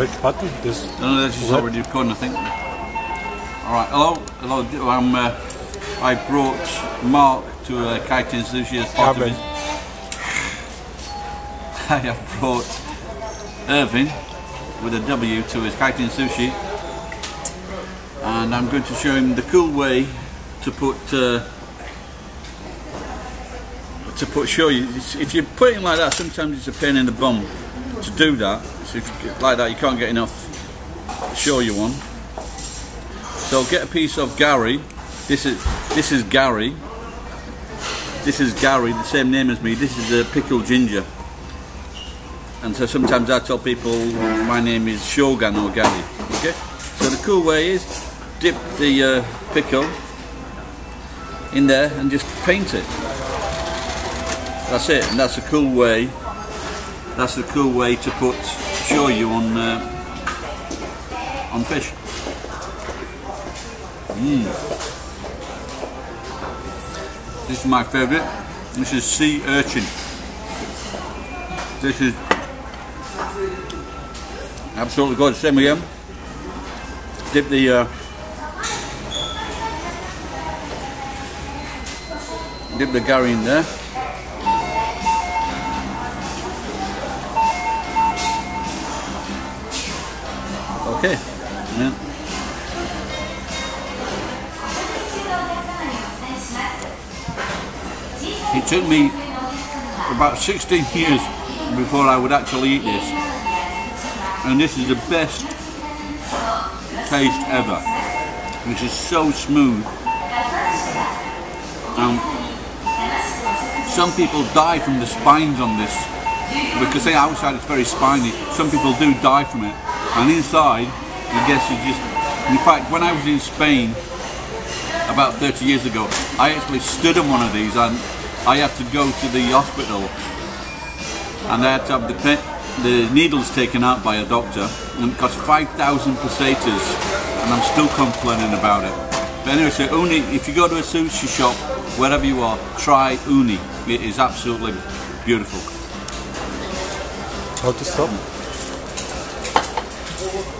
Which button? This. No, no, this is What? already recording, I think. All right, hello, hello. I'm. Uh, I brought Mark to uh, Kaiten Sushi as part of Irwin. his. I have brought Irwin with a W to his Kaiten Sushi, and I'm going to show him the cool way to put. Uh, to put shoyu if you put it like that sometimes it's a pain in the bum to do that so you, like that you can't get enough shoyu one so get a piece of Gary. This is this is Gary. This is Gary the same name as me. This is a pickled ginger. And so sometimes I tell people my name is Shoga or Gary okay? So the cool way is dip the uh, pickle in there and just paint it. That's it, and that's a cool way. That's a cool way to put shoyu on uh, on fish. Mmm. This is my favourite. This is sea urchin. This is absolutely good. Same again. Dip the uh, dip the Gary in there. Okay. Yeah. It took me about 16 years before I would actually eat this. And this is the best taste ever. This is so smooth. Um, some people die from the spines on this because the outside is very spiny. Some people do die from it. And inside, I guess you just. In fact, when I was in Spain about 30 years ago, I actually stood on one of these and I had to go to the hospital and I had to have the, the needles taken out by a doctor and it cost 5,000 pesetas and I'm still complaining about it. But anyway, so uni, if you go to a sushi shop, wherever you are, try uni. It is absolutely beautiful. How to stop? Thank you.